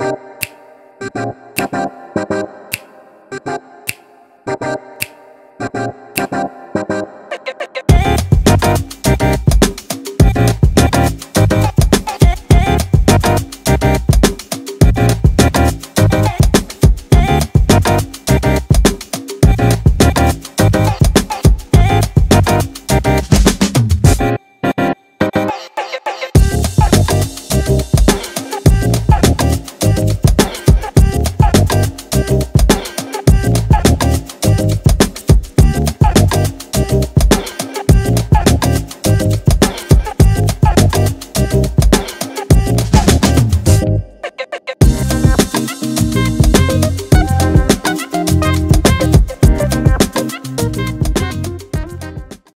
you